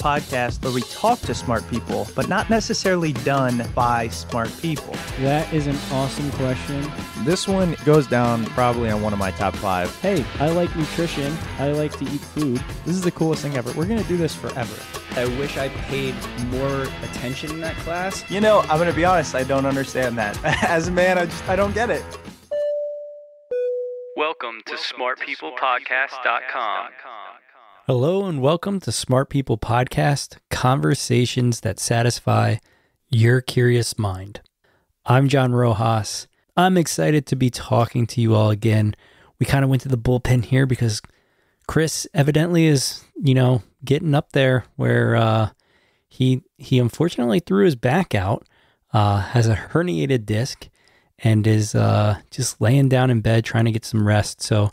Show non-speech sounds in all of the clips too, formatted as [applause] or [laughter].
podcast where we talk to smart people, but not necessarily done by smart people. That is an awesome question. This one goes down probably on one of my top five. Hey, I like nutrition. I like to eat food. This is the coolest thing ever. We're going to do this forever. I wish I paid more attention in that class. You know, I'm going to be honest, I don't understand that. [laughs] As a man, I just I don't get it. Welcome to smartpeoplepodcast.com. Hello and welcome to Smart People Podcast Conversations that Satisfy Your Curious Mind. I'm John Rojas. I'm excited to be talking to you all again. We kind of went to the bullpen here because Chris evidently is, you know, getting up there where uh, he he unfortunately threw his back out, uh, has a herniated disc, and is uh, just laying down in bed trying to get some rest. So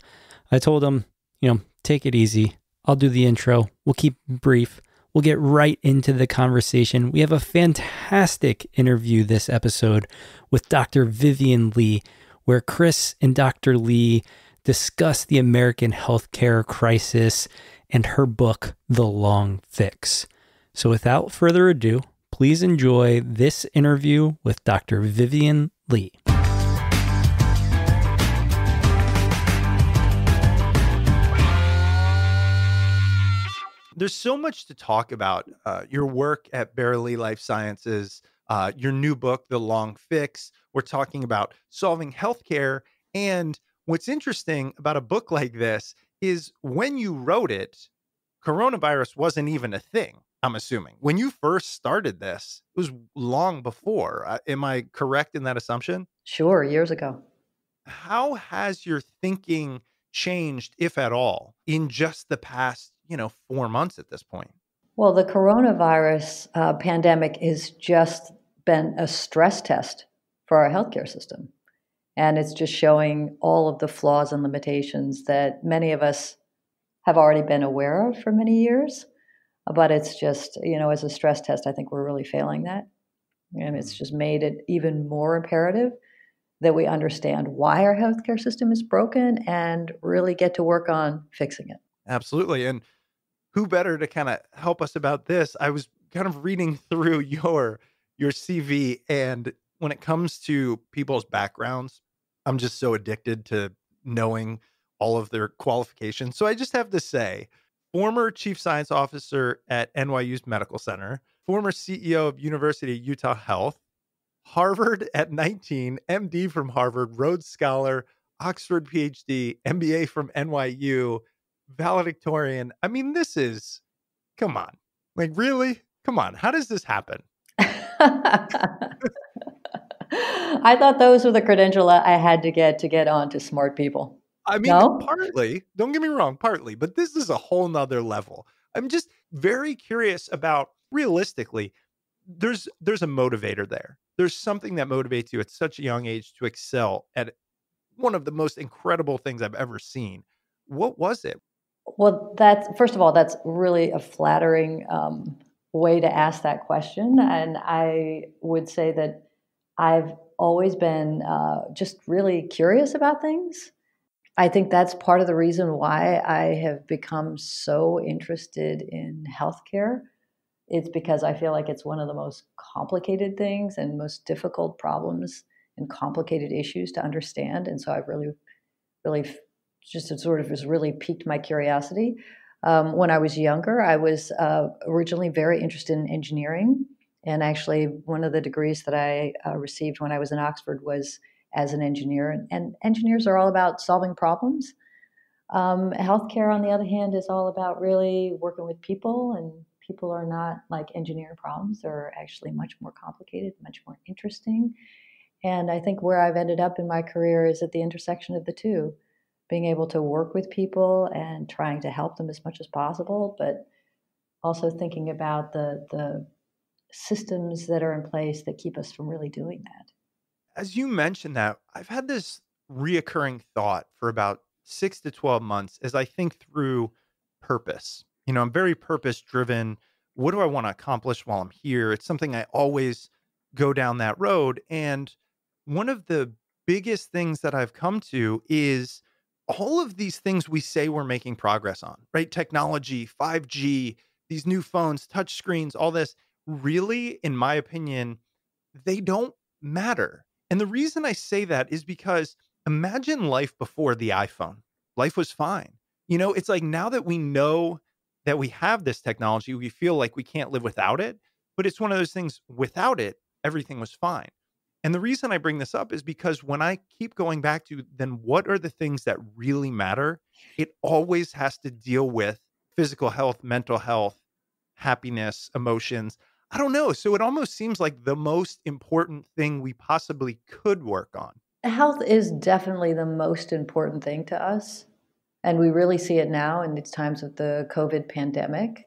I told him, you know, take it easy. I'll do the intro. We'll keep brief. We'll get right into the conversation. We have a fantastic interview this episode with Dr. Vivian Lee, where Chris and Dr. Lee discuss the American healthcare crisis and her book, The Long Fix. So without further ado, please enjoy this interview with Dr. Vivian Lee. There's so much to talk about. Uh, your work at Verily Life Sciences, uh, your new book, The Long Fix. We're talking about solving healthcare. And what's interesting about a book like this is when you wrote it, coronavirus wasn't even a thing. I'm assuming when you first started this, it was long before. Uh, am I correct in that assumption? Sure, years ago. How has your thinking changed, if at all, in just the past you know, four months at this point. Well, the coronavirus uh, pandemic has just been a stress test for our healthcare system. And it's just showing all of the flaws and limitations that many of us have already been aware of for many years. But it's just, you know, as a stress test, I think we're really failing that. And it's just made it even more imperative that we understand why our healthcare system is broken and really get to work on fixing it. Absolutely. And who better to kind of help us about this? I was kind of reading [laughs] through your your CV and when it comes to people's backgrounds, I'm just so addicted to knowing all of their qualifications. So I just have to say, former chief science officer at NYU's Medical Center, former CEO of University of Utah Health, Harvard [laughs] at 19, MD from Harvard, Rhodes Scholar, Oxford PhD, MBA from NYU, valedictorian. I mean, this is, come on. Like, really? Come on. How does this happen? [laughs] I thought those were the credential I had to get to get on to smart people. I mean, no? partly, don't get me wrong, partly, but this is a whole nother level. I'm just very curious about realistically, there's there's a motivator there. There's something that motivates you at such a young age to excel at one of the most incredible things I've ever seen. What was it? Well, that's first of all, that's really a flattering um, way to ask that question, and I would say that I've always been uh, just really curious about things. I think that's part of the reason why I have become so interested in healthcare. It's because I feel like it's one of the most complicated things and most difficult problems and complicated issues to understand. And so I've really, really just it sort of has really piqued my curiosity. Um, when I was younger, I was uh, originally very interested in engineering. And actually, one of the degrees that I uh, received when I was in Oxford was as an engineer. And, engineers are all about solving problems. Um, healthcare, on the other hand, is all about really working with people, and people are not like engineering problems. They're actually much more complicated, much more interesting. And I think where I've ended up in my career is at the intersection of the two being able to work with people and trying to help them as much as possible, but also thinking about the the systems that are in place that keep us from really doing that. As you mentioned that, I've had this reoccurring thought for about six to 12 months as I think through purpose. You know, I'm very purpose driven. What do I want to accomplish while I'm here? It's something I always go down that road. And one of the biggest things that I've come to is all of these things we say we're making progress on, right? Technology, 5G, these new phones, touch screens, all this, really, in my opinion, they don't matter. And the reason I say that is because imagine life before the iPhone. Life was fine. You know, it's like now that we know that we have this technology, we feel like we can't live without it. But it's one of those things without it, everything was fine. And the reason I bring this up is because when I keep going back to then what are the things that really matter, it always has to deal with physical health, mental health, happiness, emotions. I don't know. So it almost seems like the most important thing we possibly could work on. Health is definitely the most important thing to us. And we really see it now in these times of the COVID pandemic.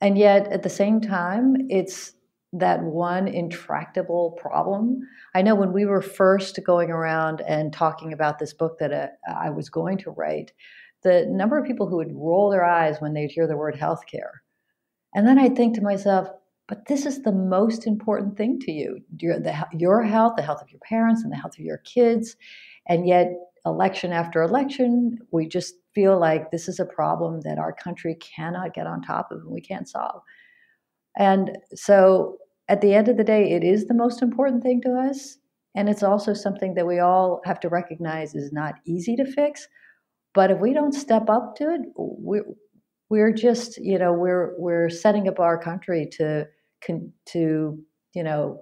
And yet, at the same time, it's that one intractable problem. I know when we were first going around and talking about this book that uh, I was going to write, the number of people who would roll their eyes when they'd hear the word healthcare. And then I'd think to myself, but this is the most important thing to you your, the, your health, the health of your parents, and the health of your kids. And yet, election after election, we just feel like this is a problem that our country cannot get on top of and we can't solve. And so at the end of the day, it is the most important thing to us. And it's also something that we all have to recognize is not easy to fix. But if we don't step up to it, we're, we're just, you know, we're, we're setting up our country to, to, you know,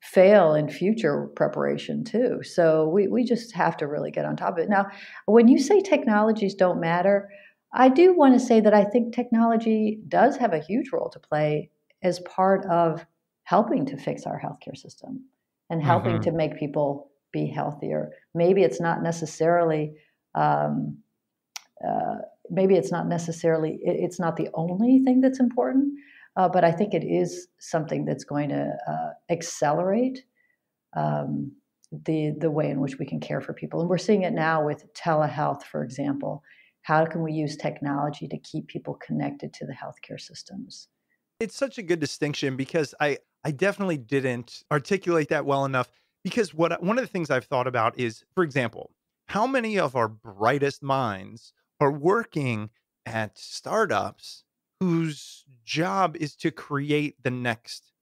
fail in future preparation too. So we, we just have to really get on top of it. Now, when you say technologies don't matter, I do want to say that I think technology does have a huge role to play as part of helping to fix our healthcare system and helping mm-hmm. to make people be healthier. Maybe it's not necessarily. Um, uh, maybe it's not necessarily. It, it's not the only thing that's important, uh, but I think it is something that's going to uh, accelerate um, the the way in which we can care for people. And we're seeing it now with telehealth, for example. How can we use technology to keep people connected to the healthcare systems? It's such a good distinction because I I definitely didn't articulate that well enough because what one of the things I've thought about is, for example, how many of our brightest minds are working at startups whose job is to create the next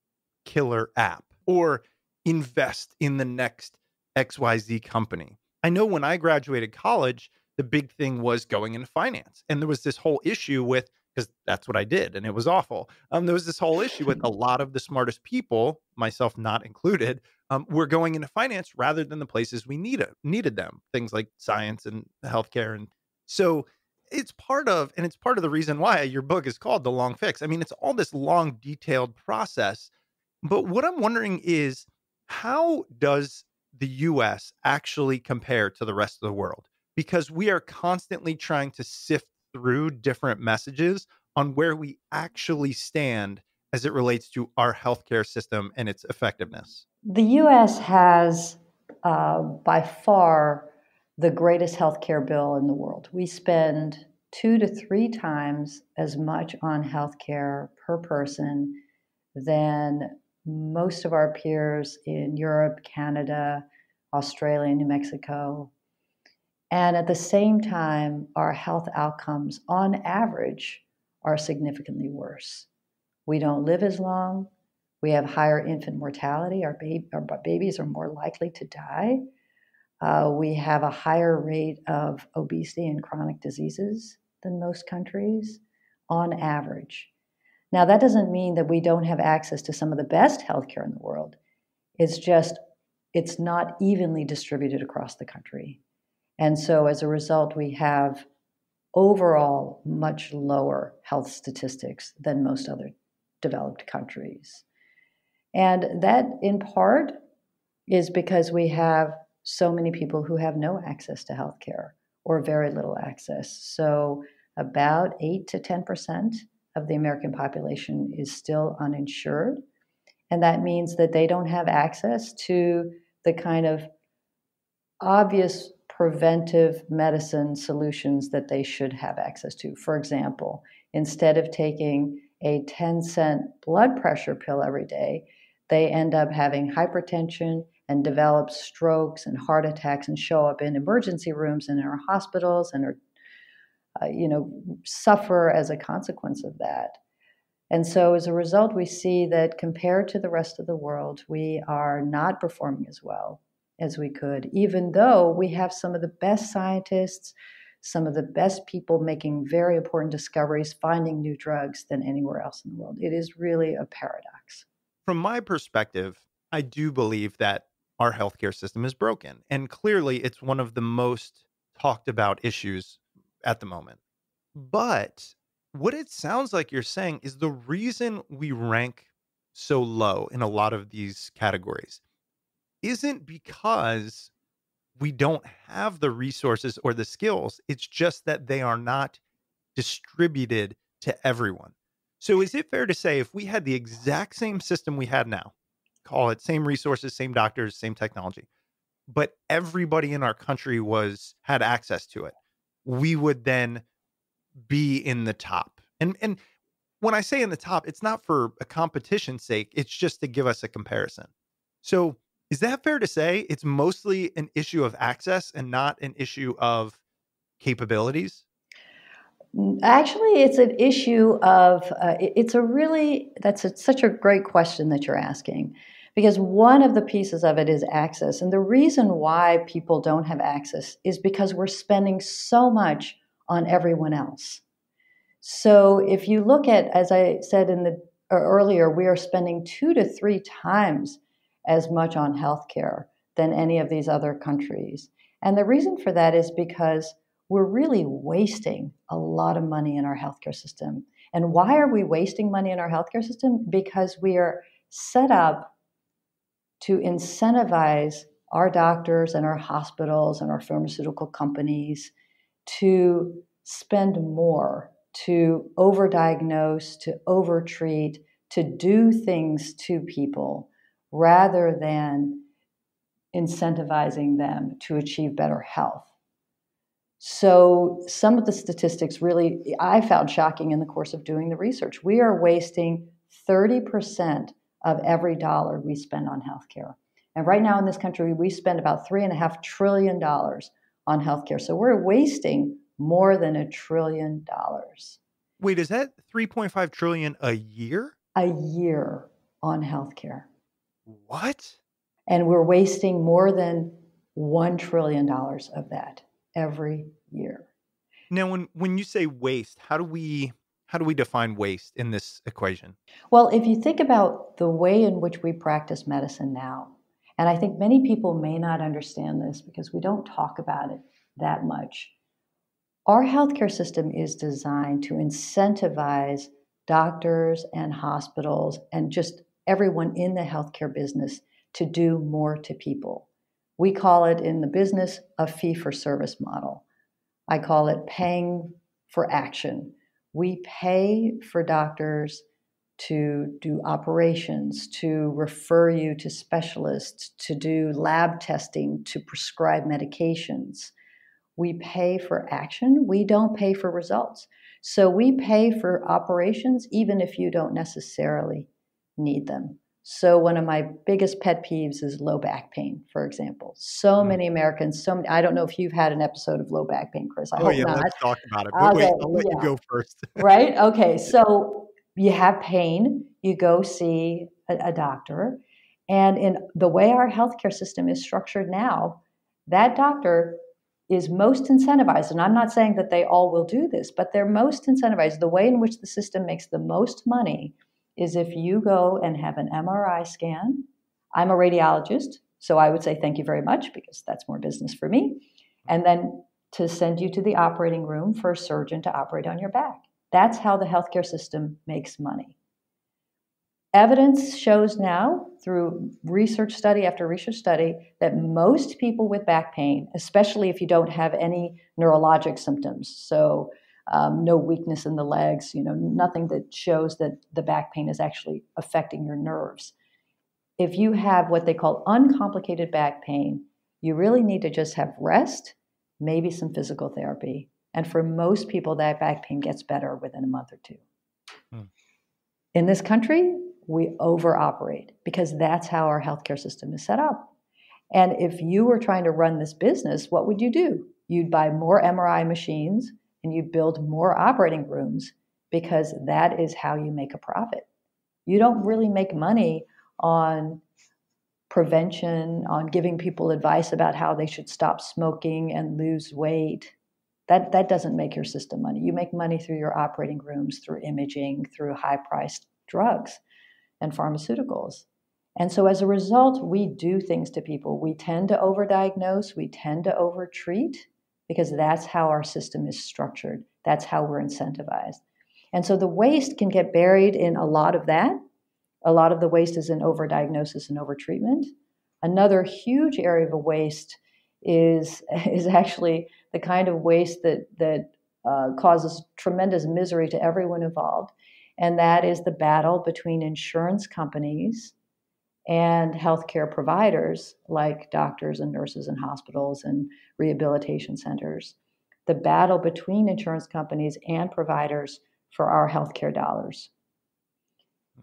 killer app or invest in the next XYZ company. I know when I graduated college, the big thing was going into finance. And there was this whole issue with because that's what I did, and it was awful. Um, there was this whole issue with a [laughs] lot of the smartest people, myself not included, um, were going into finance rather than the places we needed needed them, things like science and healthcare, and so it's part of, and it's part of the reason why your book is called The Long Fix. I mean, it's all this long, detailed process. But what I'm wondering is, how does the U.S. actually compare to the rest of the world? Because we are constantly trying to sift through different messages on where we actually stand as it relates to our healthcare system and its effectiveness? The U.S. has uh, by far the greatest healthcare bill in the world. We spend two to three times as much on healthcare per person than most of our peers in Europe, Canada, Australia, New Mexico, and at the same time, our health outcomes on average are significantly worse. We don't live as long. We have higher infant mortality. Our, ba- our babies are more likely to die. Uh, we have a higher rate of obesity and chronic diseases than most countries on average. Now, that doesn't mean that we don't have access to some of the best healthcare in the world. It's just, it's not evenly distributed across the country. And so as a result, we have overall much lower health statistics than most other developed countries. And that, in part, is because we have so many people who have no access to health care or very little access. So, about 8 to 10% of the American population is still uninsured. And that means that they don't have access to the kind of obvious preventive medicine solutions that they should have access to. For example, instead of taking a 10 cent blood pressure pill every day, they end up having hypertension and develop strokes and heart attacks and show up in emergency rooms and in our hospitals and are uh, you know, suffer as a consequence of that. And so, as a result, we see that compared to the rest of the world, we are not performing as well as we could, even though we have some of the best scientists, some of the best people making very important discoveries, finding new drugs than anywhere else in the world. It is really a paradox. From my perspective, I do believe that our healthcare system is broken. And clearly, it's one of the most talked about issues at the moment. But what it sounds like you're saying is the reason we rank so low in a lot of these categories isn't because we don't have the resources or the skills. It's just that they are not distributed to everyone. So, is it fair to say if we had the exact same system we had now, call it same resources, same doctors, same technology, but everybody in our country was had access to it, we would then be in the top. And and when I say in the top, it's not for a competition sake, it's just to give us a comparison. So, is that fair to say it's mostly an issue of access and not an issue of capabilities? Actually, it's an issue of, uh, it's a really, that's a, such a great question that you're asking. Because one of the pieces of it is access. And the reason why people don't have access is because we're spending so much on everyone else. So if you look at, as I said in the earlier, we are spending two to three times as much on healthcare than any of these other countries. And the reason for that is because we're really wasting a lot of money in our healthcare system. And why are we wasting money in our healthcare system? Because we are set up to incentivize our doctors and our hospitals and our pharmaceutical companies to spend more, to overdiagnose, to overtreat, to do things to people rather than incentivizing them to achieve better health. So, some of the statistics really I found shocking in the course of doing the research. We are wasting 30% of every dollar we spend on healthcare. And right now in this country, we spend about $3.5 trillion on healthcare. So, we're wasting more than a trillion dollars. Wait, is that 3.5 trillion a year? A year on healthcare. What? And we're wasting more than $1 trillion of that every year. Now, when, when you say waste, how do we how do we define waste in this equation? Well, if you think about the way in which we practice medicine now, and I think many people may not understand this because we don't talk about it that much. Our healthcare system is designed to incentivize doctors and hospitals and just everyone in the healthcare business to do more to people. We call it in the business a fee for service model. I call it paying for action. We pay for doctors to do operations, to refer you to specialists, to do lab testing, to prescribe medications. We pay for action, we don't pay for results. So we pay for operations even if you don't necessarily need them. So one of my biggest pet peeves is low back pain, for example. So mm. many Americans, so many, I don't know if you've had an episode of low back pain, Chris. I oh, hope yeah, not. let's talk about it. But okay, wait, I'll let yeah. you go first. [laughs] right? Okay. So you have pain, you go see a, a doctor. And in the way our healthcare system is structured now, that doctor is most incentivized, and I'm not saying that they all will do this, but they're most incentivized. The way in which the system makes the most money is if you go and have an MRI scan. I'm a radiologist, so I would say thank you very much because that's more business for me. And then to send you to the operating room for a surgeon to operate on your back. That's how the healthcare system makes money. Evidence shows now, through research study after research study, that most people with back pain, especially if you don't have any neurologic symptoms, so um, no weakness in the legs, you know, nothing that shows that the back pain is actually affecting your nerves. If you have what they call uncomplicated back pain, you really need to just have rest, maybe some physical therapy. And for most people, that back pain gets better within a month or two. Hmm. In this country, we overoperate because that's how our healthcare system is set up. And if you were trying to run this business, what would you do? You'd buy more MRI machines and you build more operating rooms because that is how you make a profit. You don't really make money on prevention, on giving people advice about how they should stop smoking and lose weight. That, that doesn't make your system money. You make money through your operating rooms, through imaging, through high priced drugs and pharmaceuticals. And so as a result, we do things to people. We tend to overdiagnose, we tend to overtreat because that's how our system is structured. That's how we're incentivized. And so the waste can get buried in a lot of that. A lot of the waste is in overdiagnosis and overtreatment. Another huge area of waste is, [laughs] is actually the kind of waste that, that uh, causes tremendous misery to everyone involved. And that is the battle between insurance companies and healthcare providers like doctors and nurses and hospitals and rehabilitation centers. The battle between insurance companies and providers for our healthcare dollars.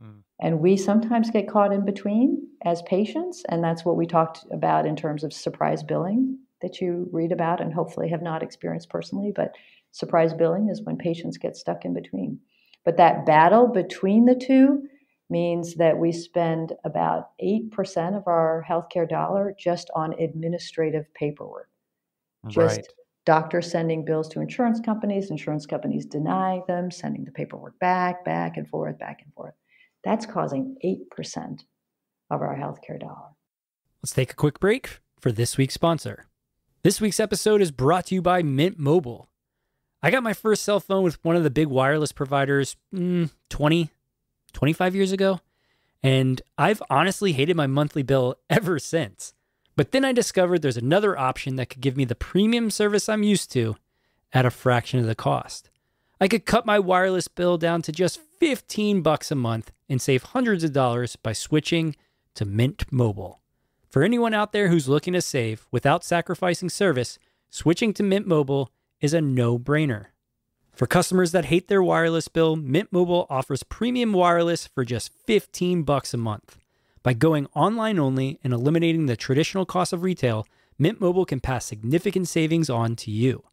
Mm. And we sometimes get caught in between as patients, and that's what we talked about in terms of surprise billing that you read about and hopefully have not experienced personally. But surprise billing is when patients get stuck in between. But that battle between the two means that we spend about 8% of our healthcare dollar just on administrative paperwork. Just right. doctors sending bills to insurance companies, insurance companies denying them, sending the paperwork back, back and forth, back and forth. That's causing 8% of our healthcare dollar. Let's take a quick break for this week's sponsor. This week's episode is brought to you by Mint Mobile. I got my first cell phone with one of the big wireless providers mm, 20, 25 years ago, and I've honestly hated my monthly bill [laughs] ever since. But then I discovered there's another option that could give me the premium service I'm used to at a fraction of the cost. I could cut my wireless bill down to just 15 bucks a month and save hundreds of dollars by switching to Mint Mobile. For anyone out there who's looking to save without sacrificing service, switching to Mint Mobile is a no-brainer. For customers that hate their wireless bill, Mint Mobile offers premium wireless for just 15 bucks a month. By going online only and eliminating the traditional cost of retail, Mint Mobile can pass significant savings on to you.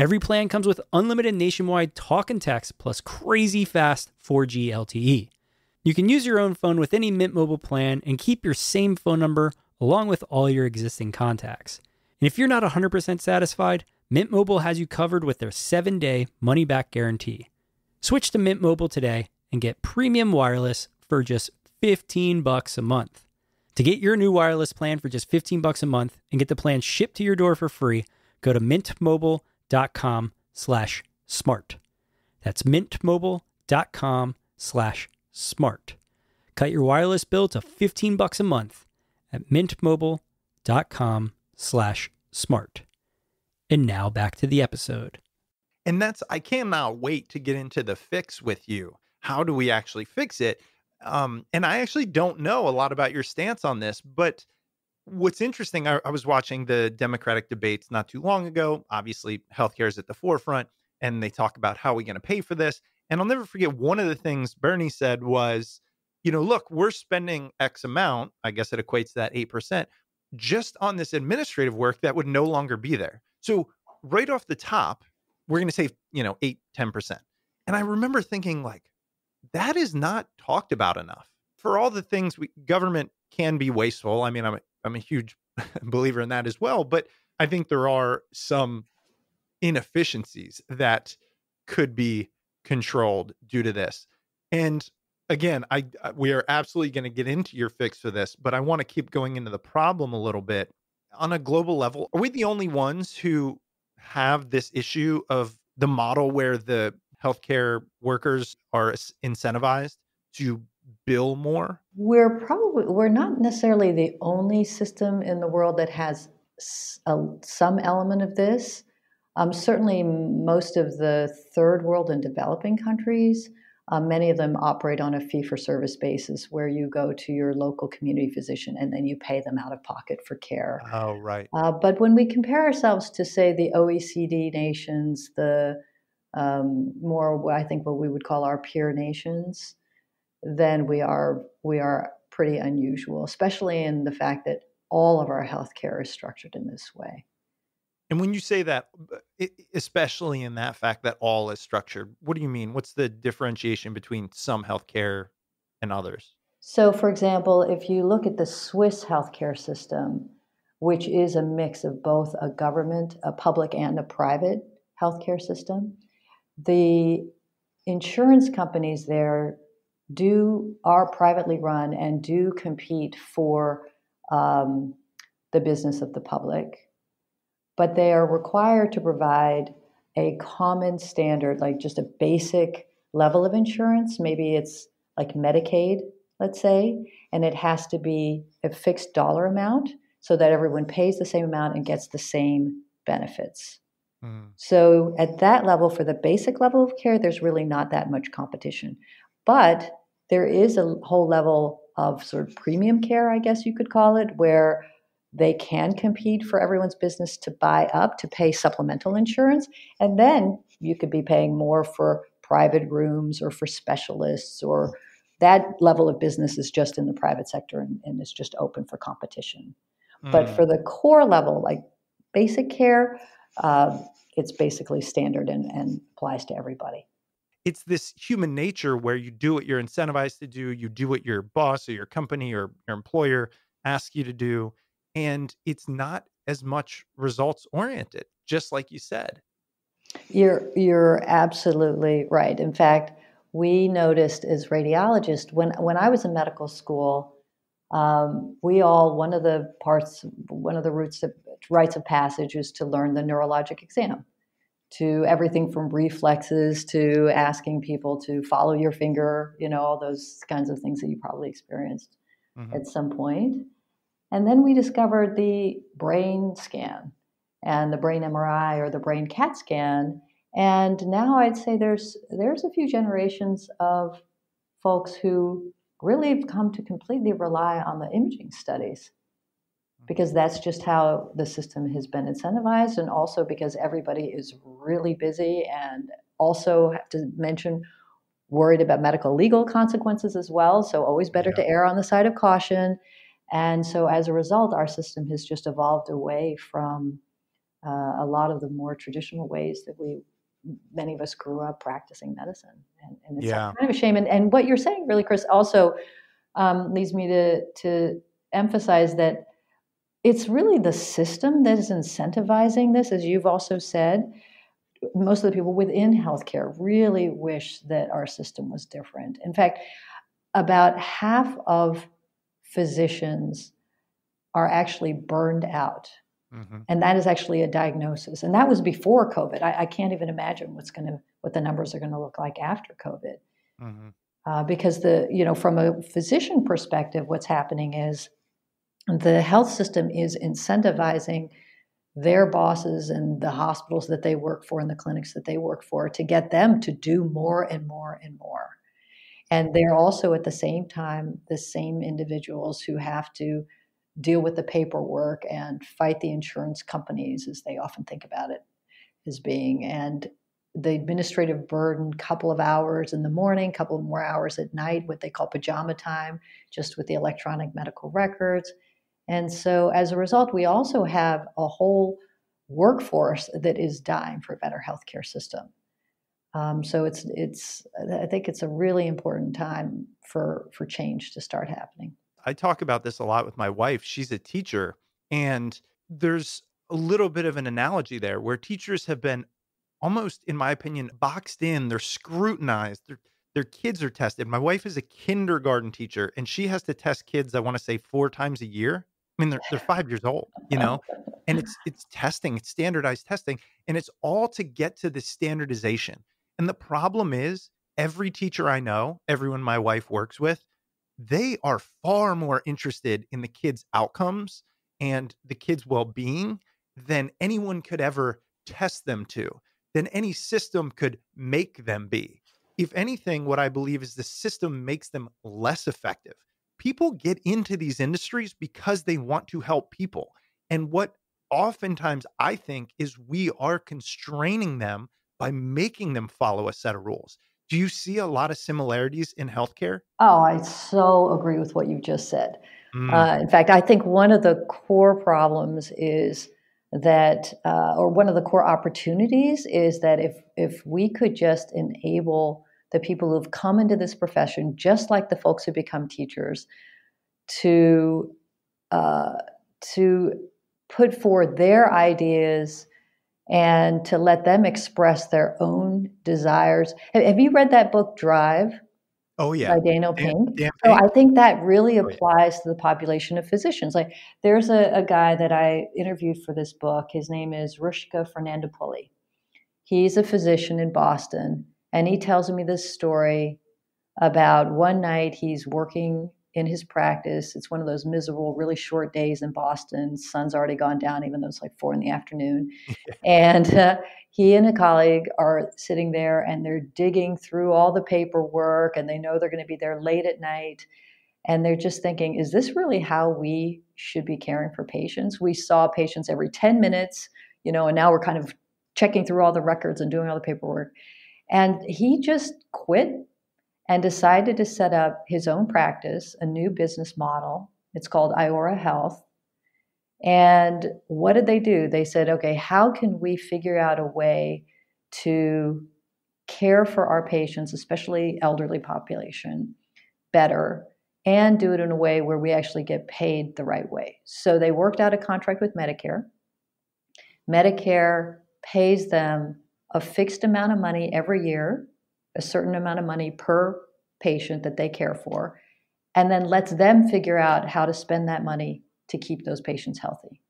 Every plan comes with unlimited nationwide talk and text plus crazy fast 4G LTE. You can use your own phone with any Mint Mobile plan and keep your same phone number along with all your existing contacts. And if you're not 100% satisfied, Mint Mobile has you covered with their 7-day money-back guarantee. Switch to Mint Mobile today and get premium wireless for just 15 bucks a month. To get your new wireless plan for just 15 bucks a month and get the plan shipped to your door for free, go to mintmobile.com slash smart. That's mintmobile.com slash smart. Cut your wireless bill to 15 bucks a month at mintmobile.com slash smart. And now back to the episode. And that's, I cannot wait to get into the fix with you. How do we actually fix it? Um, and I actually don't know a lot about your stance on this, but what's interesting, I, I, was watching the Democratic debates not too long ago. Obviously, healthcare is at the forefront, and they talk about how we're we going to pay for this. And I'll never forget one of the things Bernie said was, you know, look, we're spending X amount. I guess it equates to that eight percent just on this administrative work that would no longer be there. So right off the top, we're going to save, you know, eight, 10%. And I remember thinking like, that is not talked about enough for all the things we government can be wasteful. I mean, I'm I'm a huge [laughs] believer in that as well. But I think there are some inefficiencies that could be controlled due to this. And again, I uh, we are absolutely going to get into your fix for this, but I want to keep going into the problem a little bit. On a global level, are we the only ones who have this issue of the model where the healthcare workers are incentivized to bill more? We're probably we're not necessarily the only system in the world that has a, some element of this. Um, certainly, most of the third world and developing countries, um, many of them operate on a fee for service basis where you go to your local community physician and then you pay them out of pocket for care. Oh, right. Uh, but when we compare ourselves to, say, the OECD nations, the um, more, I think, what we would call our peer nations, then we are we are pretty unusual, especially in the fact that all of our healthcare is structured in this way. And when you say that, especially in that fact that all is structured, what do you mean? What's the differentiation between some healthcare and others? So, for example, if you look at the Swiss healthcare system, which is a mix of both a government, a public, and a private healthcare system, the insurance companies there do are privately run and do compete for um, the business of the public, but they are required to provide a common standard, like just a basic level of insurance. Maybe it's like Medicaid let's say, and it has to be a fixed dollar amount so that everyone pays the same amount and gets the same benefits. Mm. So at that level, for the basic level of care, there's really not that much competition. But there is a whole level of sort of premium care, I guess you could call it, where they can compete for everyone's business to buy up to pay supplemental insurance. And then you could be paying more for private rooms or for specialists or that level of business is just in the private sector and, and is just open for competition. Mm. But for the core level, like basic care, uh, it's basically standard and, and applies to everybody. It's this human nature where you do what you're incentivized to do, you do what your boss or your company or your employer asks you to do, and it's not as much results oriented, just like you said. You're you're absolutely right. In fact, we noticed as radiologists when when I was in medical school, um, we all one of the parts one of the routes of rites of passage is to learn the neurologic exam, to everything from reflexes to asking people to follow your finger, you know, all those kinds of things that you probably experienced mm-hmm. at some point. And then we discovered the brain scan and the brain MRI or the brain CAT scan. And now I'd say there's there's a few generations of folks who really have come to completely rely on the imaging studies because that's just how the system has been incentivized and also because everybody is really busy and also have to mention worried about medical legal consequences as well. So always better yeah. to err on the side of caution and so as a result our system has just evolved away from uh, a lot of the more traditional ways that we many of us grew up practicing medicine, and, and it's yeah. kind of a shame. And, and what you're saying, really, Chris, also um, leads me to to emphasize that it's really the system that is incentivizing this, as you've also said. Most of the people within healthcare really wish that our system was different. In fact, about half of physicians are actually burned out Mm-hmm. And that is actually a diagnosis. And that was before COVID. I, I can't even imagine what's going to what the numbers are going to look like after COVID. Mm-hmm. Uh, because the you know from a physician perspective, what's happening is the health system is incentivizing their bosses and the hospitals that they work for and the clinics that they work for to get them to do more and more and more. And they're also at the same time the same individuals who have to deal with the paperwork and fight the insurance companies as they often think about it as being. And the administrative burden couple of hours in the morning couple more hours at night what they call pajama time just with the electronic medical records. And so as a result we also have a whole workforce that is dying for a better healthcare system um, so it's it's i think it's a really important time for for change to start happening I talk about this a lot with my wife. She's a teacher, and there's a little bit of an analogy there where teachers have been almost, in my opinion, boxed in. They're scrutinized. Their their kids are tested. My wife is a kindergarten teacher, and she has to test kids. I want to say four times a year. I mean, they're they're five years old, you know, and it's it's testing, it's standardized testing, and it's all to get to the standardization. And the problem is, every teacher I know, everyone my wife works with, they are far more interested in the kids' outcomes and the kids' well being than anyone could ever test them to, than any system could make them be. If anything, what I believe is the system makes them less effective. People get into these industries because they want to help people. And what oftentimes I think is we are constraining them by making them follow a set of rules. Do you see a lot of similarities in healthcare? Oh, I so agree with what you just said. Mm. Uh, in fact, I think one of the core problems is that, uh, or one of the core opportunities is that if if we could just enable the people who've come into this profession, just like the folks who become teachers, to uh, to put forward their ideas and to let them express their own desires. Have, you read that book, Drive? Oh yeah, by Daniel Dan- Pink. Dan oh, So Pink. I think that really Oh, applies to the population of physicians. Like there's a, a guy that I interviewed for this book. His name is Rushika Fernandopulle. He's a physician in Boston, and he tells me this story about one night he's working in his practice. It's one of those miserable, really short days in Boston. Sun's already gone down, even though it's like four in the afternoon. [laughs] and uh, he and a colleague are sitting there and they're digging through all the paperwork and they know they're going to be there late at night. And they're just thinking, is this really how we should be caring for patients? We saw patients every 10 minutes, you know, and now we're kind of checking through all the records and doing all the paperwork. And he just quit and decided to set up his own practice, a new business model. It's called Iora Health. And what did they do? They said, okay, how can we figure out a way to care for our patients, especially elderly population, better and do it in a way where we actually get paid the right way? So they worked out a contract with Medicare. Medicare pays them a fixed amount of money every year, a certain amount of money per patient that they care for, and then lets them figure out how to spend that money to keep those patients healthy.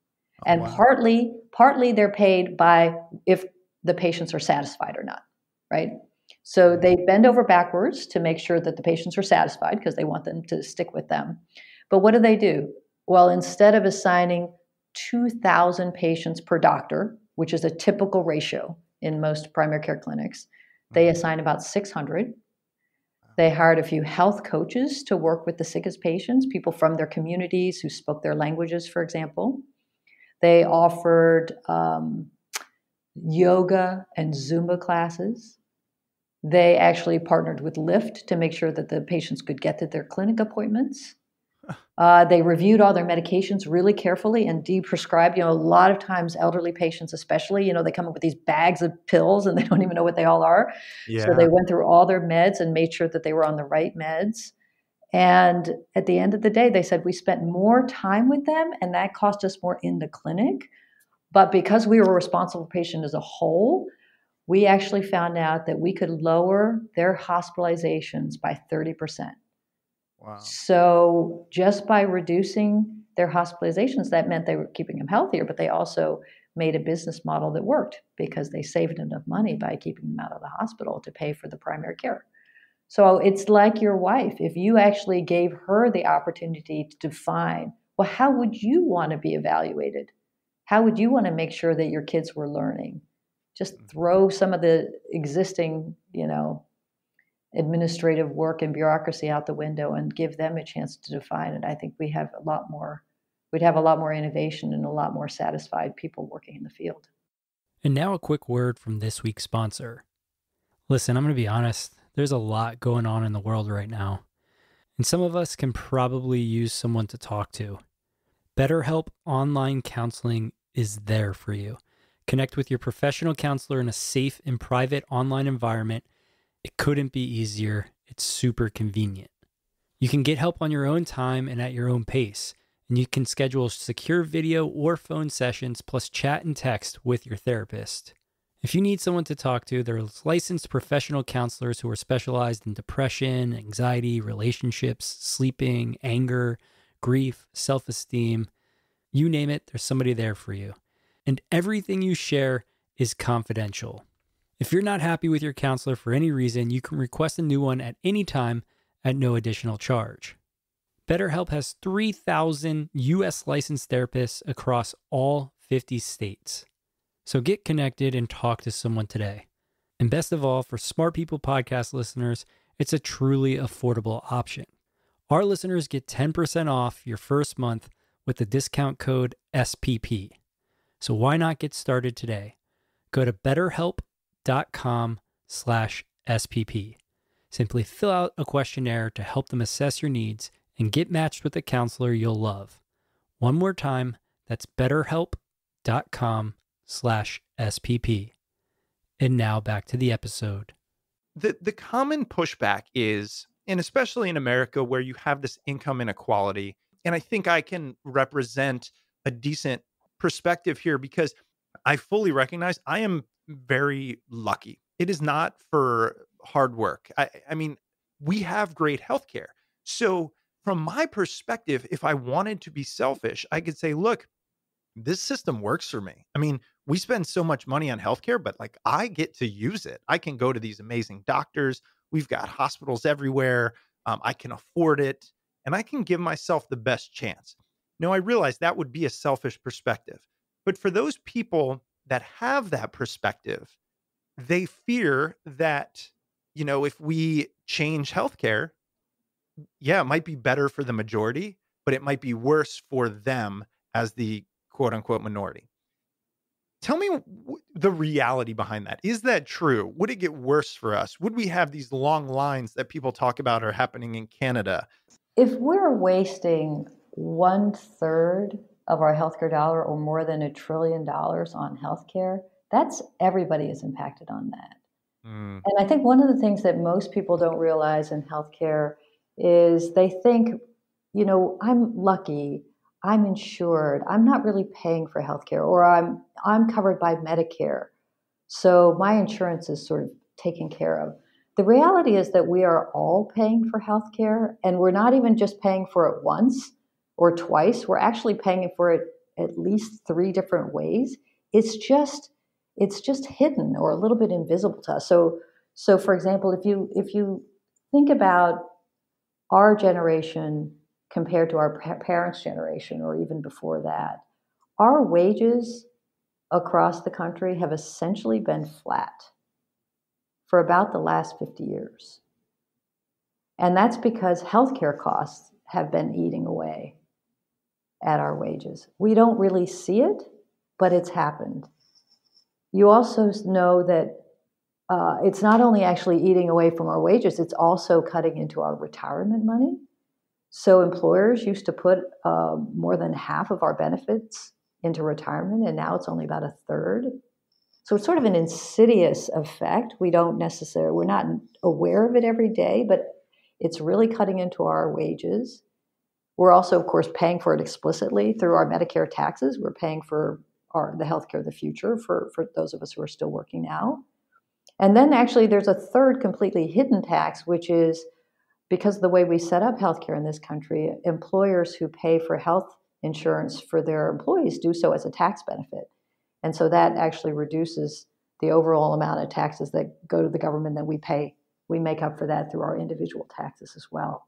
Oh, and wow. partly, partly they're paid by if the patients are satisfied or not, right? So mm-hmm. they bend over backwards to make sure that the patients are satisfied because they want them to stick with them. But what do they do? Well, instead of assigning 2,000 patients per doctor, which is a typical ratio in most primary care clinics, they assign about 600. They hired a few health coaches to work with the sickest patients, people from their communities who spoke their languages, for example. They offered um, yoga and Zumba classes. They actually partnered with Lyft to make sure that the patients could get to their clinic appointments. Uh, they reviewed all their medications really carefully and de-prescribed. You know, a lot of times elderly patients, especially, you know, they come up with these bags of pills and [laughs] they don't even know what they all are. Yeah. So they went through all their meds and made sure that they were on the right meds. And at the end of the day, they said we spent more time with them and that cost us more in the clinic. But because we were responsible for patient as a whole, we actually found out that we could lower their hospitalizations by 30%. Wow. So just by reducing their hospitalizations, that meant they were keeping them healthier, but they also made a business model that worked because they saved enough money by keeping them out of the hospital to pay for the primary care. So it's like your wife. If you actually gave her the opportunity to define, well, how would you want to be evaluated? How would you want to make sure that your kids were learning? Just mm-hmm. throw some of the existing, you know, administrative work and bureaucracy out the window and give them a chance to define it. I think we have a lot more, we'd have a lot more innovation and a lot more satisfied people working in the field. And now a quick word from this week's sponsor. Listen, I'm going to be honest, there's a lot going on in the world right now. And some of us can probably use someone to talk to. BetterHelp Online Counseling is there for you. Connect with your professional counselor in a safe and private online environment. It couldn't be easier. It's super convenient. You can get help on your own time and at your own pace and you can schedule secure video or phone sessions plus chat and text with your therapist. If you need someone to talk to, there's licensed professional counselors who are specialized in depression, anxiety, relationships, sleeping, anger, grief, self esteem. You name it, there's somebody there for you. And everything you share is confidential. If you're not happy with your counselor for any reason, you can request a new one at any time at no additional charge. BetterHelp has 3,000 US licensed therapists across all 50 states. So get connected and talk to someone today. And best of all, for Smart People podcast listeners, it's a truly affordable option. Our listeners get 10% off your first month with the discount code SPP. So why not get started today? Go to betterhelp.com slash SPP. Simply fill out a questionnaire to help them assess your needs and get matched with a counselor you'll love. One more time, that's com slash SPP. And now back to the episode. The the common pushback is, and especially in America where you have this income inequality, and I think I can represent a decent perspective here because I fully recognize I am very lucky. It is not for hard work. I, I mean, we have great healthcare. So, from my perspective, if I wanted to be selfish, I could say, look, this system works for me. I mean, we spend so much money on healthcare, but like I get to use it. I can go to these amazing doctors. We've got hospitals everywhere. Um, I can afford it and I can give myself the best chance. Now, I realize that would be a selfish perspective. But for those people that have that perspective, they fear that, you know, if we change healthcare, yeah, it might be better for the majority, but it might be worse for them as the quote unquote minority. Tell me the reality behind that. Is that true? Would it get worse for us? Would we have these long lines that people talk about are happening in Canada? If we're wasting one third of our healthcare dollar or more than a trillion dollars on healthcare, that's everybody is impacted on that. Mm. And I think one of the things that most people don't realize in healthcare is they think, you know, I'm lucky, I'm insured, I'm not really paying for healthcare, or I'm I'm covered by Medicare. So my insurance is sort of taken care of. The reality is that we are all paying for healthcare, and we're not even just paying for it once or twice. We're actually paying for it at least three different ways. It's just it's just hidden or a little bit invisible to us. So so for example, if you if you think about our generation compared to our parents' generation or even before that, our wages across the country have essentially been flat for about the last 50 years. And that's because healthcare costs have been eating away at our wages. We don't really see it, but it's happened. You also know that uh, it's not only actually eating away from our wages, it's also cutting into our retirement money. So employers used to put uh, more than half of our benefits into retirement, and now it's only about a third. So it's sort of an insidious effect. We don't necessarily, we're not aware of it every day, but it's really cutting into our wages. We're also, of course, paying for it explicitly through our Medicare taxes. We're paying for our, the healthcare of the future for, for those of us who are still working now. And then actually, there's a third completely hidden tax, which is because of the way we set up healthcare in this country, employers who pay for health insurance for their employees do so as a tax benefit. And so that actually reduces the overall amount of taxes that go to the government that we pay. We make up for that through our individual taxes as well.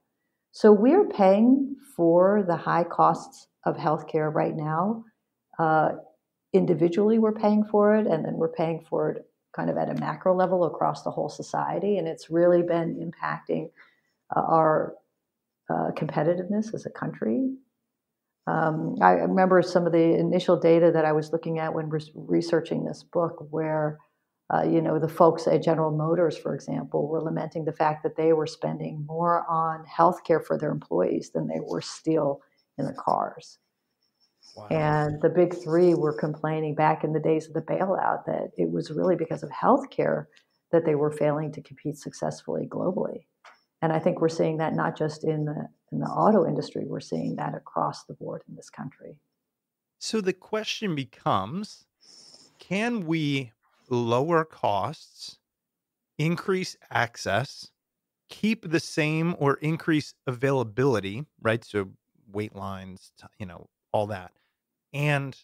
So we're paying for the high costs of healthcare right now. Uh, individually, we're paying for it, and then we're paying for it kind of at a macro level across the whole society. And it's really been impacting uh, our uh, competitiveness as a country. Um, I remember some of the initial data that I was looking at when re- researching this book, where uh, you know, the folks at General Motors, for example, were lamenting the fact that they were spending more on health care for their employees than they were still in the cars. Wow. And the big three were complaining back in the days of the bailout that it was really because of health care that they were failing to compete successfully globally. And I think we're seeing that not just in the in the auto industry, we're seeing that across the board in this country. So the question becomes can we lower costs, increase access, keep the same or increase availability, right? So wait lines, you know, all that, and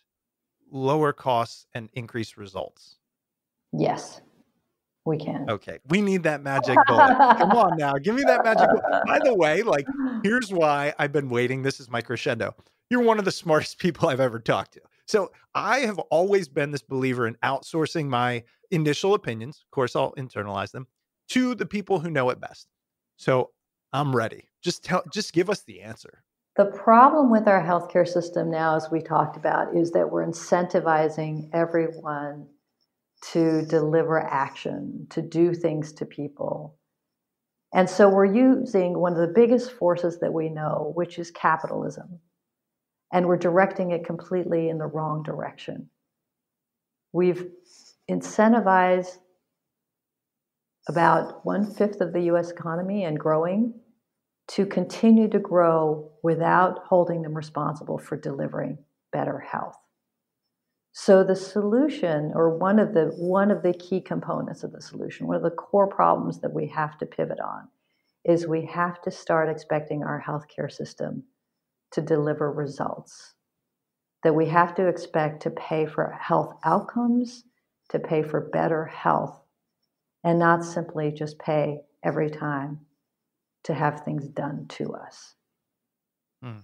lower costs and increase results. Yes, we can. Okay, we need that magic bullet. Come on now, give me that magic bullet. By the way, like, [laughs] here's why I've been waiting. This is my crescendo. You're one of the smartest [laughs] people I've ever talked to. So I have always been this believer in outsourcing my initial opinions. Of course, I'll internalize them to the people who know it best. So I'm ready. Just tell, just give us the answer. The problem with our healthcare system now, as we talked about, is that we're incentivizing everyone to deliver action, to do things to people. And so we're using one of the biggest forces that we know, which is capitalism and we're directing it completely in the wrong direction. We've incentivized about one fifth of the US economy and growing to continue to grow without holding them responsible for delivering better health. So the solution or one of the one of the key components of the solution, one of the core problems that we have to pivot on is we have to start expecting our healthcare system to deliver results. That we have to expect to pay for health outcomes, to pay for better health, and not simply just pay every time to have things done to us. Hmm.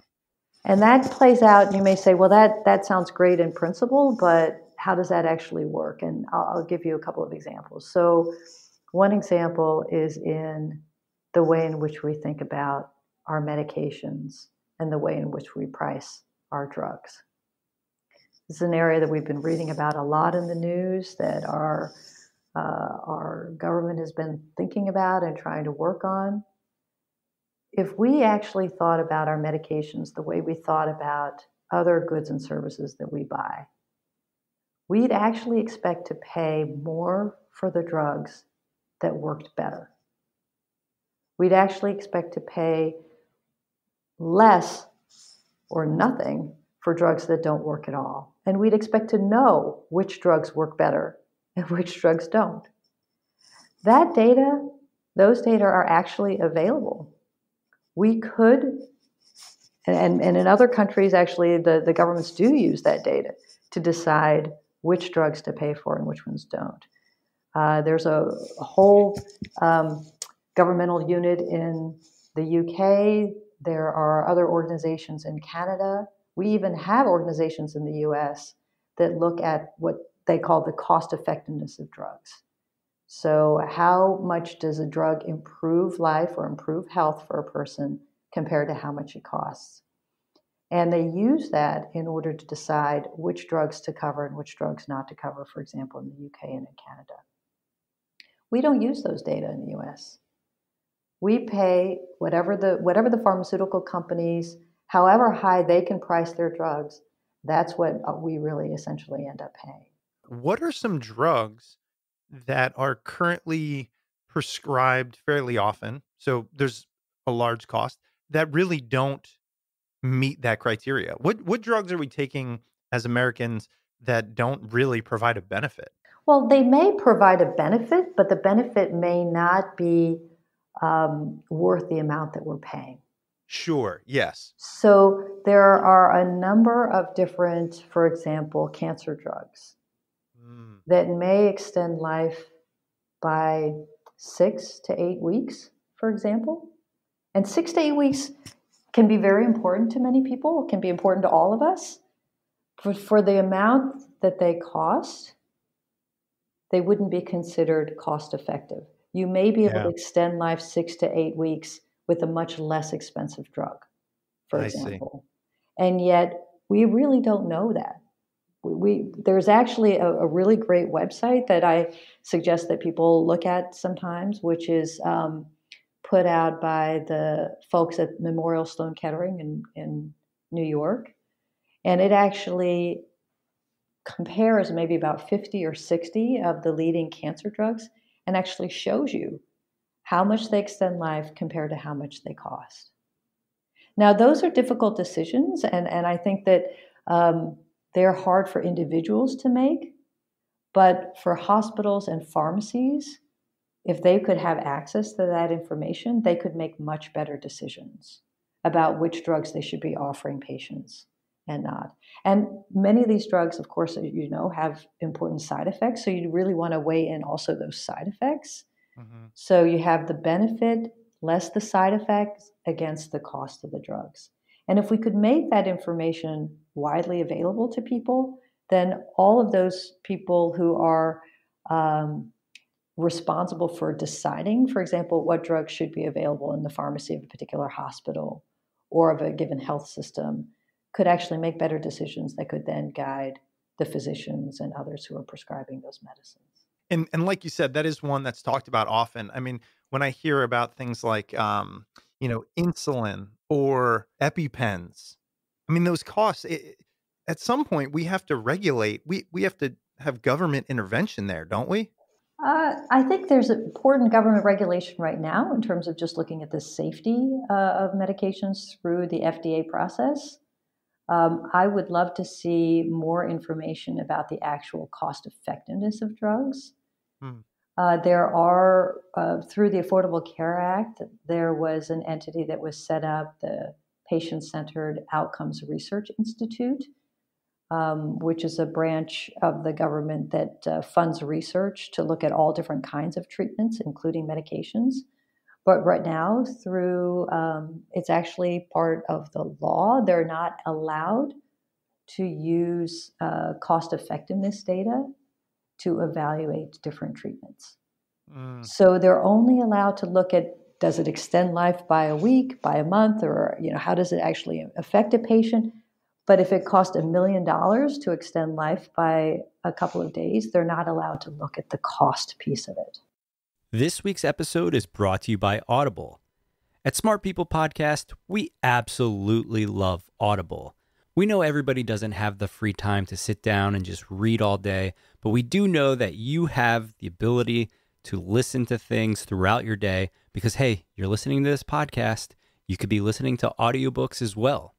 And that plays out, you may say, well, that, that sounds great in principle, but how does that actually work? And I'll, I'll give you a couple of examples. So, one example is in the way in which we think about our medications and the way in which we price our drugs. This is an area that we've been reading about a lot in the news that our, uh, our government has been thinking about and trying to work on. If we actually thought about our medications the way we thought about other goods and services that we buy, we'd actually expect to pay more for the drugs that worked better. We'd actually expect to pay less or nothing for drugs that don't work at all. And we'd expect to know which drugs work better and [laughs] which drugs don't. That data, those data are actually available. We could, and, and in other countries, actually, the, the governments do use that data to decide which drugs to pay for and which ones don't. Uh, there's a, a whole um, governmental unit in the UK there are other organizations in Canada. We even have organizations in the US that look at what they call the cost effectiveness of drugs. So, how much does a drug improve life or improve health for a person compared to how much it costs? And they use that in order to decide which drugs to cover and which drugs not to cover, for example, in the UK and in Canada. We don't use those data in the US we pay whatever the whatever the pharmaceutical companies however high they can price their drugs that's what uh, we really essentially end up paying. What are some drugs that are currently prescribed fairly often? So there's a large cost that really don't meet that criteria. What what drugs are we taking as americans that don't really provide a benefit? Well they may provide a benefit but the benefit may not be um, worth the amount that we're paying. Sure, yes. So there are a number of different, for example, cancer drugs mm. that may extend life by six to eight weeks, for example. And six to eight weeks can be very important to many people, can be important to all of us. But for the amount that they cost, they wouldn't be considered cost effective you may be able yeah. to extend life six to eight weeks with a much less expensive drug, for I example. See. And yet, we really don't know that. We, we there's actually a, a, really great website that I suggest that people look at sometimes, which is um, put out by the folks at Memorial Sloan Kettering in, in New York, and it actually compares maybe about 50 or 60 of the leading cancer drugs and actually shows you how much they extend life compared to how much they cost. Now, those are difficult decisions, and, and I think that um, they're hard for individuals to make, but for hospitals and pharmacies, if they could have access to that information, they could make much better decisions about which drugs they should be offering patients and not. And many of these drugs, of course, you know, have important side effects. So you really want to weigh in also those side effects. Mm-hmm. So you have the benefit less the side effects against the cost of the drugs. And if we could make that information widely available to people, then all of those people who are um, responsible for deciding, for example, what drugs should be available in the pharmacy of a particular hospital or of a given health system, could actually make better decisions that could then guide the physicians and others who are prescribing those medicines. And and like you said, that is one that's talked about often. I mean, when I hear about things like um, you know, insulin or EpiPens, I mean, those costs. It, at some point, we have to regulate. We we have to have government intervention there, don't we? Uh, I think there's important government regulation right now in terms of just looking at the safety uh, of medications through the FDA process. Um, I would love to see more information about the actual cost effectiveness of drugs. Hmm. Uh, there are, uh, through the Affordable Care Act, there was an entity that was set up, the Patient Centered Outcomes Research Institute, um, which is a branch of the government that uh, funds research to look at all different kinds of treatments, including medications. But right now, through um, it's actually part of the law, they're not allowed to use uh, cost effectiveness data to evaluate different treatments. Mm. So they're only allowed to look at does it extend life by a week, by a month, or you know how does it actually affect a patient? But if it cost a million dollars to extend life by a couple of days, they're not allowed to look at the cost piece of it. This week's episode is brought to you by Audible. At Smart People Podcast, we absolutely love Audible. We know everybody doesn't have the free time to sit down and just read all day, but we do know that you have the ability to listen to things throughout your day because, hey, you're listening to this podcast. You could be listening to audiobooks as well.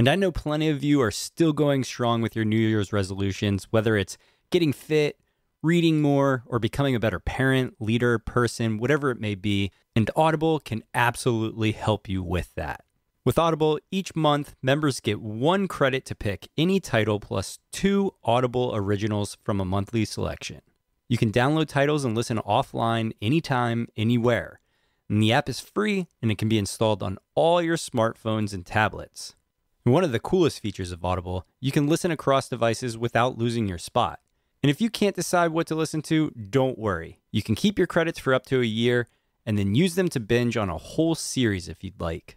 And I know plenty of you are still going strong with your New Year's resolutions, whether it's getting fit, reading more, or becoming a better parent, leader, person, whatever it may be. And Audible can absolutely help you with that. With Audible, each month, members get one credit to pick any title plus two Audible originals from a monthly selection. You can download titles and listen offline anytime, anywhere. And the app is free and it can be installed on all your smartphones and tablets. One of the coolest features of Audible, you can listen across devices without losing your spot. And if you can't decide what to listen to, don't worry. You can keep your credits for up to a year and then use them to binge on a whole series if you'd like.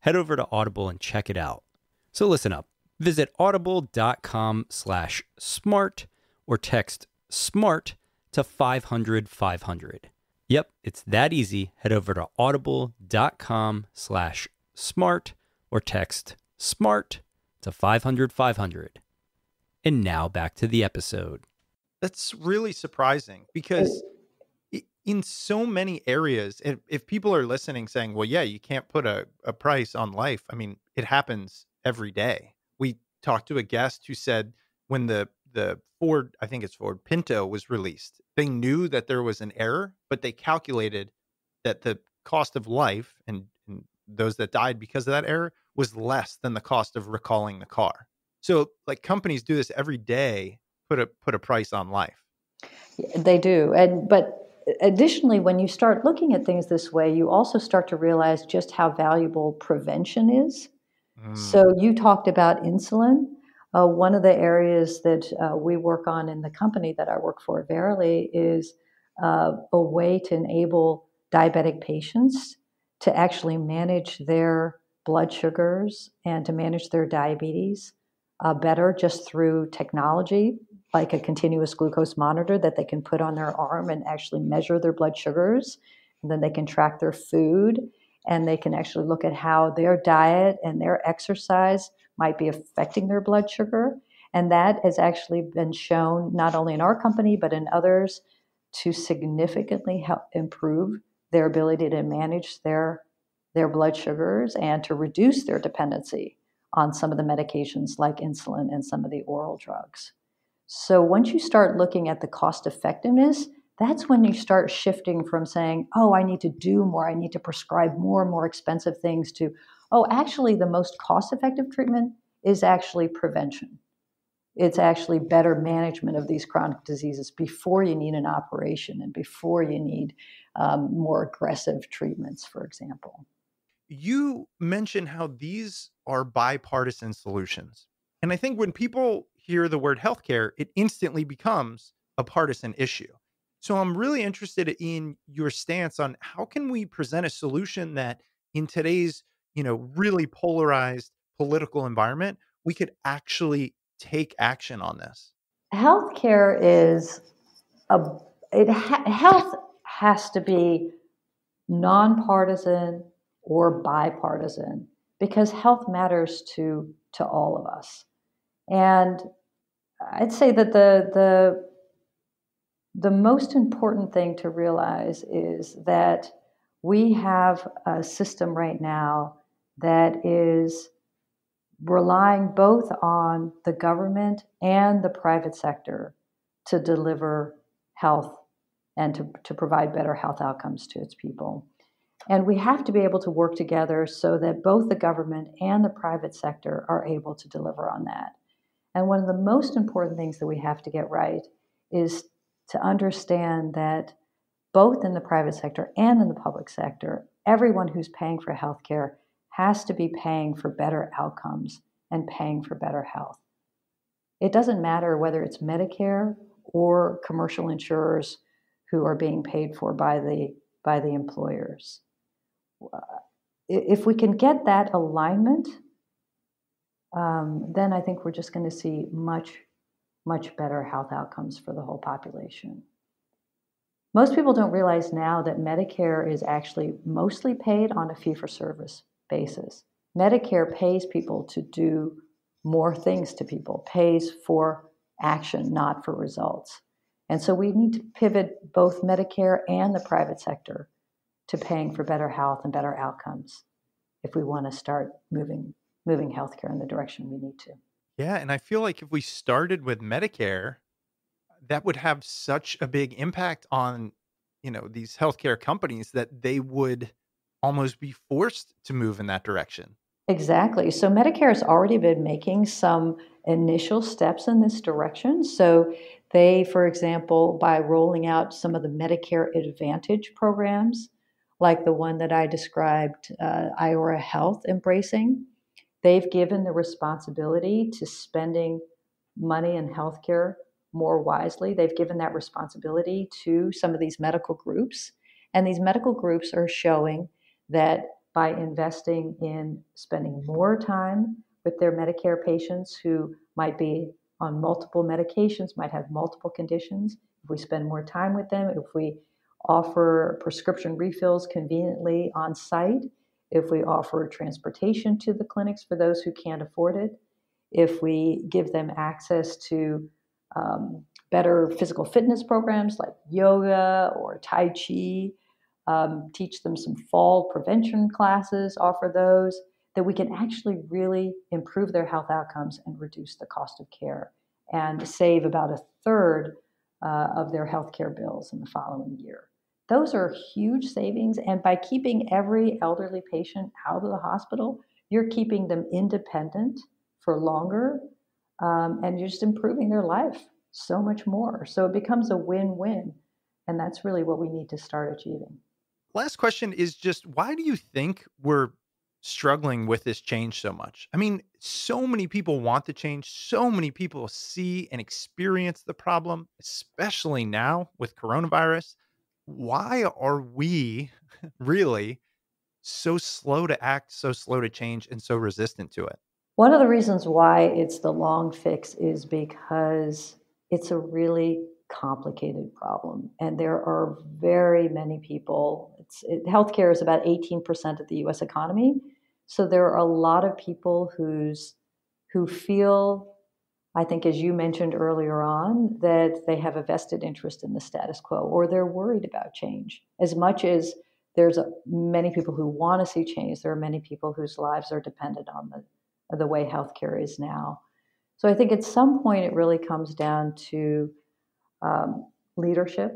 Head over to Audible and check it out. So listen up. Visit audible.com slash smart or text SMART to 500 500. Yep, it's that easy. Head over to audible.com slash smart or text SMART to 500 500. And now back to the episode. That's really surprising because oh. in so many areas, if, if people are listening saying, well, yeah, you can't put a, a price on life, I mean, it happens every day. We talked to a guest who said when the the Ford, I think it's Ford Pinto was released, they knew that there was an error, but they calculated that the cost of life and, and those that died because of that error was less than the cost of recalling the car. So like companies do this every day, put a put a price on life. They do. And but additionally when you start looking at things this way, you also start to realize just how valuable prevention is. Mm. So you talked about insulin. Uh, one of the areas that uh, we work on in the company that I work for, Verily, is uh, a way to enable diabetic patients to actually manage their blood sugars and to manage their diabetes uh, better just through technology, like a continuous glucose monitor that they can put on their arm and actually measure their blood sugars. And then they can track their food and they can actually look at how their diet and their exercise might be affecting their blood sugar. And that has actually been shown not only in our company, but in others to significantly help improve their ability to manage their their blood sugars and to reduce their dependency on some of the medications like insulin and some of the oral drugs. So once you start looking at the cost effectiveness, that's when you start shifting from saying, oh, I need to do more, I need to prescribe more and more expensive things to, oh, actually, the most cost effective treatment is actually prevention. It's actually better management of these chronic diseases before you need an operation and before you need um, more aggressive treatments, for example you mentioned how these are bipartisan solutions. And I think when people hear the word healthcare, it instantly becomes a partisan issue. So I'm really interested in your stance on how can we present a solution that in today's, you know, really polarized political environment, we could actually take action on this. Healthcare is a it ha- health has to be nonpartisan, or bipartisan because health matters to to all of us. And I'd say that the the the most important thing to realize is that we have a system right now that is relying both on the government and the private sector to deliver health and to, to provide better health outcomes to its people. And we have to be able to work together so that both the government and the private sector are able to deliver on that. And one of the most important things that we have to get right is to understand that both in the private sector and in the public sector, everyone who's paying for healthcare has to be paying for better outcomes and paying for better health. It doesn't matter whether it's Medicare or commercial insurers who are being paid for by the by the employers. Uh, if we can get that alignment, um, then I think we're just going to see much, much better health outcomes for the whole population. Most people don't realize now that Medicare is actually mostly paid on a fee for service basis. Medicare pays people to do more things to people, pays for action, not for results. And so we need to pivot both Medicare and the private sector to paying for better health and better outcomes if we want to start moving moving healthcare in the direction we need to. Yeah, and I feel like if we started with Medicare, that would have such a big impact on, you know, these healthcare companies that they would almost be forced to move in that direction. Exactly. So Medicare has already been making some initial steps in this direction. So they, for example, by rolling out some of the Medicare Advantage programs, like the one that I described, uh, Iora Health embracing, they've given the responsibility to spending money in healthcare more wisely. They've given that responsibility to some of these medical groups. And these medical groups are showing that by investing in spending more time with their Medicare patients who might be on multiple medications, might have multiple conditions, if we spend more time with them, if we offer prescription refills conveniently on site, if we offer transportation to the clinics for those who can't afford it, if we give them access to um, better physical fitness programs like yoga or Tai Chi, um, teach them some fall prevention classes, offer those, that we can actually really improve their health outcomes and reduce the cost of care and save about a third uh, of their health care bills in the following year. Those are huge savings. And by keeping every elderly patient out of the hospital, you're keeping them independent for longer um, and you're just improving their life so much more. So it becomes a win win. And that's really what we need to start achieving. Last question is just why do you think we're struggling with this change so much? I mean, so many people want the change, so many people see and experience the problem, especially now with coronavirus why are we [laughs] really so slow to act, so slow to change, and so resistant to it? One of the reasons why it's the long fix is because it's a really complicated problem. And there are very many people. It's, it, healthcare is about 18% of the US economy. So there are a lot of people who's, who feel I think, as you mentioned earlier on, that they have a vested interest in the status quo or they're worried about change. As much as there's many people who want to see change, there are many people whose lives are dependent on the, the way healthcare is now. So I think at some point it really comes down to um, leadership.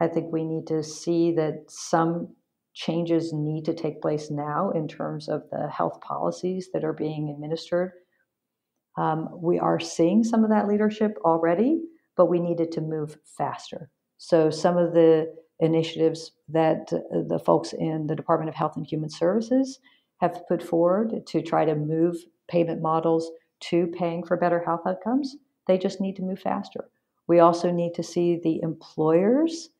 I think we need to see that some changes need to take place now in terms of the health policies that are being administered um, we are seeing some of that leadership already, but we needed to move faster. So, some of the initiatives that uh, the folks in the Department of Health and Human Services have put forward to try to move payment models to paying for better health outcomes, they just need to move faster. We also need to see the employers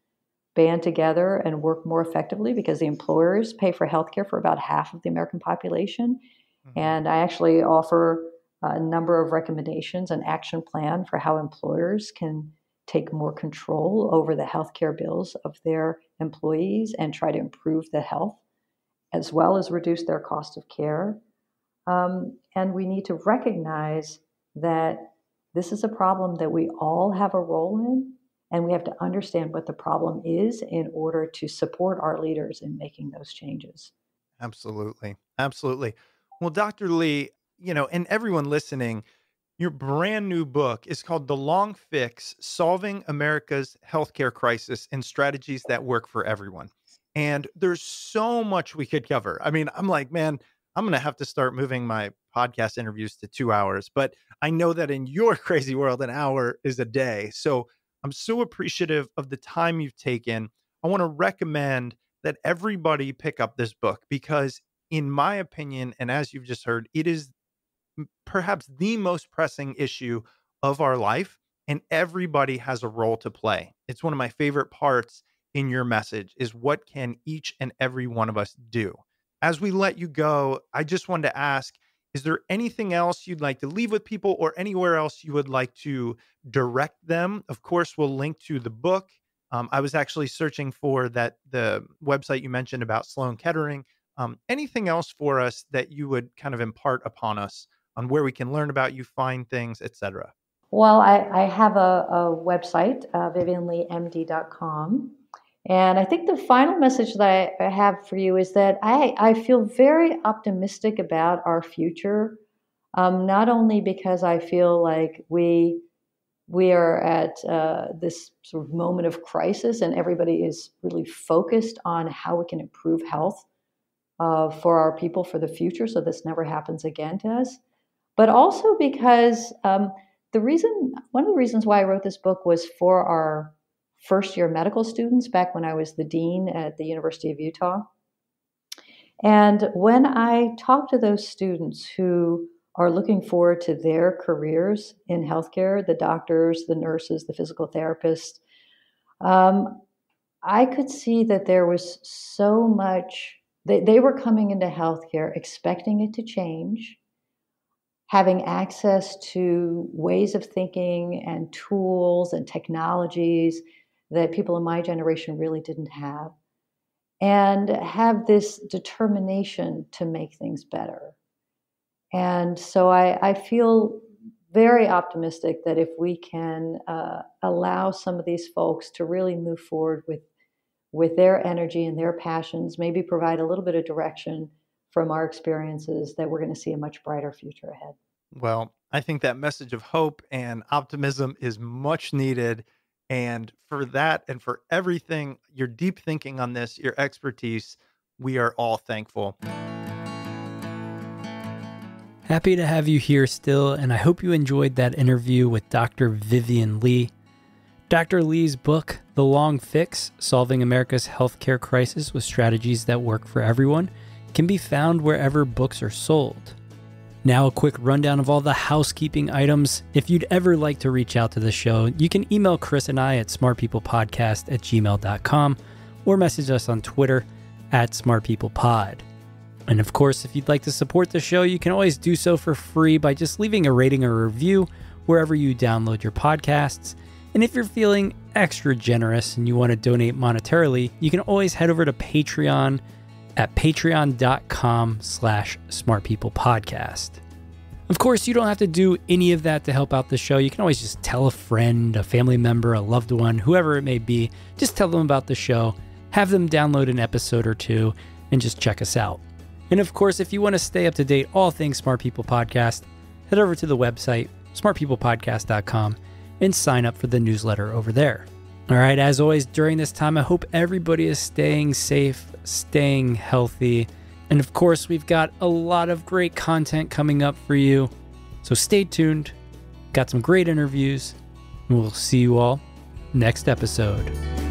band together and work more effectively because the employers pay for healthcare for about half of the American population. Mm-hmm. And I actually offer a number of recommendations, an action plan for how employers can take more control over the healthcare bills of their employees and try to improve the health as well as reduce their cost of care. Um, and we need to recognize that this is a problem that we all have a role in. And we have to understand what the problem is in order to support our leaders in making those changes. Absolutely. Absolutely. Well, Dr. Lee, you know, and everyone listening, your brand new book is called The Long Fix Solving America's Healthcare Crisis and Strategies That Work for Everyone. And there's so much we could cover. I mean, I'm like, man, I'm going to have to start moving my podcast interviews to two hours. But I know that in your [laughs] crazy world, an hour is a day. So I'm so appreciative of the time you've taken. I want to recommend that everybody pick up this book because, in my opinion, and as you've just heard, it is perhaps the most pressing issue of our life, and everybody has a role to play. It's one of my favorite parts in your message is what can each and every one of us do? As we let you go, I just wanted to ask is there anything else you'd like to leave with people or anywhere else you would like to direct them? Of course, we'll link to the book. Um, I was actually searching for that the website you mentioned about Sloan Kettering. Um, anything else for us that you would kind of impart upon us on where we can learn about you, find things, etc. Well, I, I have a, a website, uh, vivianleemd.com. And I think the final message that I have for you is that I, I feel very optimistic about our future, um, not only because I feel like we we are at uh, this sort of moment of crisis and everybody is really focused on how we can improve health uh, for our people for the future so this never happens again to us, but also because um, the reason one of the reasons why I wrote this book was for our first year medical students back when I was the dean at the University of Utah. And when I talk to those students who are looking forward to their careers in healthcare the doctors, the nurses, the physical therapists um, I could see that there was so much, they, they were coming into healthcare expecting it to change, having access to ways of thinking and tools and technologies that people in my generation really didn't have, and have this determination to make things better. And so I, I feel very optimistic that if we can uh, allow some of these folks to really move forward with with their energy and their passions, maybe provide a little bit of direction from our experiences, that we're going to see a much brighter future ahead. Well, I think that message of hope and optimism is much needed. And for that and for everything, your deep thinking on this, your expertise, we are all thankful. Happy to have you here still, and I hope you enjoyed that interview with Dr. Vivian Lee. Dr. Lee's book, The Long Fix Solving America's Healthcare Crisis with Strategies That Work for Everyone, can be found wherever books are sold. Now, a quick rundown of all the housekeeping items. If you'd ever like to reach out to the show, you can email Chris and I at smartpeoplepodcast at gmail.com or message us on Twitter at smartpeoplepod. And of course, if you'd like to support the show, you can always do so for free by just leaving a rating or review wherever you download your podcasts. And if you're feeling extra generous and you want to donate monetarily, you can always head over to Patreon at patreon.com slash smartpeoplepodcast. Of course, you don't have to do any of that to help out the show. You can always just tell a friend, a family member, a loved one, whoever it may be. Just tell them about the show, have them download an episode or two, and just check us out. And of course, if you want to stay up to date all things Smart People Podcast, head over to the website, smartpeoplepodcast.com, and sign up for the newsletter over there. All right, as always, during this time, I hope everybody is staying safe, staying healthy. And of course, we've got a lot of great content coming up for you. So stay tuned. Got some great interviews. And we'll see you all next episode.